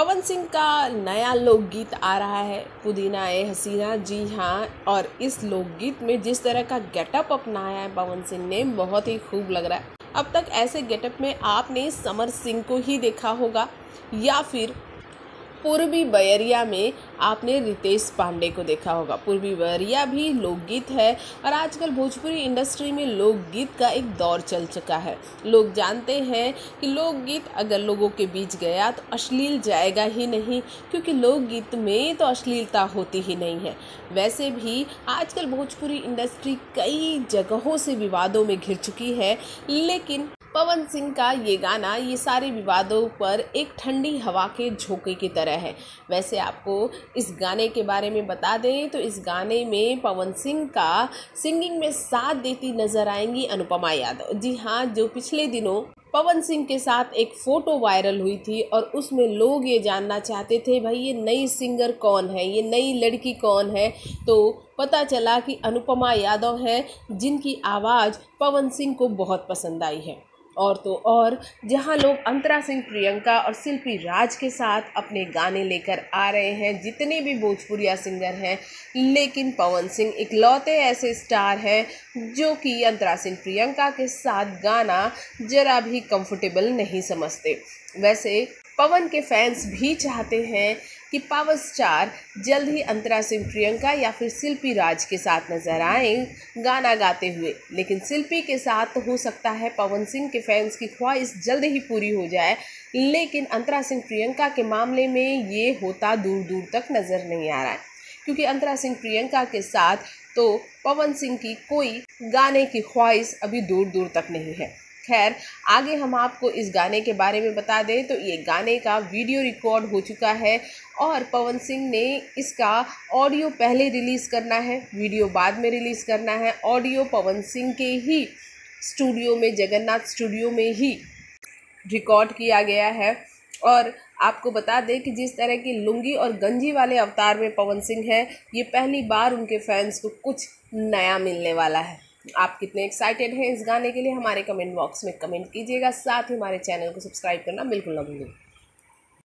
पवन सिंह का नया लोकगीत आ रहा है। पुदीना ए हसीना, जी हाँ और इस लोकगीत में जिस तरह का गेटअप अपनाया है पवन सिंह ने, बहुत ही खूब लग रहा है। अब तक ऐसे गेटअप में आपने समर सिंह को ही देखा होगा, या फिर पूर्वी बैरिया में आपने रितेश पांडे को देखा होगा। पूर्वी बैरिया भी लोकगीत है और आजकल भोजपुरी इंडस्ट्री में लोकगीत का एक दौर चल चुका है। लोग जानते हैं कि लोकगीत अगर लोगों के बीच गया तो अश्लील जाएगा ही नहीं, क्योंकि लोकगीत में तो अश्लीलता होती ही नहीं है। वैसे भी आजकल भोजपुरी इंडस्ट्री कई जगहों से विवादों में घिर चुकी है, लेकिन पवन सिंह का ये गाना ये सारे विवादों पर एक ठंडी हवा के झोंके की तरह है। वैसे आपको इस गाने के बारे में बता दें तो इस गाने में पवन सिंह का सिंगिंग में साथ देती नज़र आएँगी अनुपमा यादव। जी हाँ जो पिछले दिनों पवन सिंह के साथ एक फ़ोटो वायरल हुई थी और उसमें लोग ये जानना चाहते थे, भाई ये नई सिंगर कौन है? ये नई लड़की कौन है? तो पता चला कि अनुपमा यादव है, जिनकी आवाज़ पवन सिंह को बहुत पसंद आई है। और तो और, जहाँ लोग अंतरा सिंह, प्रियंका और शिल्पी राज के साथ अपने गाने लेकर आ रहे हैं। जितने भी भोजपुरिया सिंगर हैं, लेकिन पवन सिंह इकलौते ऐसे स्टार हैं जो कि अंतरा सिंह, प्रियंका के साथ गाना जरा भी कंफर्टेबल नहीं समझते। वैसे पवन के फैंस भी चाहते हैं कि पावर स्टार जल्द ही अंतरा सिंह प्रियंका या फिर शिल्पी राज के साथ नज़र आए गाना गाते हुए। लेकिन शिल्पी के साथ हो सकता है पवन सिंह के फैंस की ख्वाहिश जल्द ही पूरी हो जाए, लेकिन अंतरा सिंह प्रियंका के मामले में ये होता दूर दूर तक नज़र नहीं आ रहा है। क्योंकि अंतरा सिंह प्रियंका के साथ तो पवन सिंह की कोई गाने की ख्वाहिश अभी दूर दूर तक नहीं है। खैर, आगे हम आपको इस गाने के बारे में बता दें तो ये गाने का वीडियो रिकॉर्ड हो चुका है और पवन सिंह ने इसका ऑडियो पहले रिलीज़ करना है, वीडियो बाद में रिलीज़ करना है। ऑडियो पवन सिंह के ही स्टूडियो में, जगन्नाथ स्टूडियो में ही रिकॉर्ड किया गया है। और आपको बता दें कि जिस तरह की लुंगी और गंजी वाले अवतार में पवन सिंह है, ये पहली बार उनके फैंस को कुछ नया मिलने वाला है। आप कितने एक्साइटेड हैं इस गाने के लिए, हमारे कमेंट बॉक्स में कमेंट कीजिएगा। साथ ही हमारे चैनल को सब्सक्राइब करना बिल्कुल ना भूलें।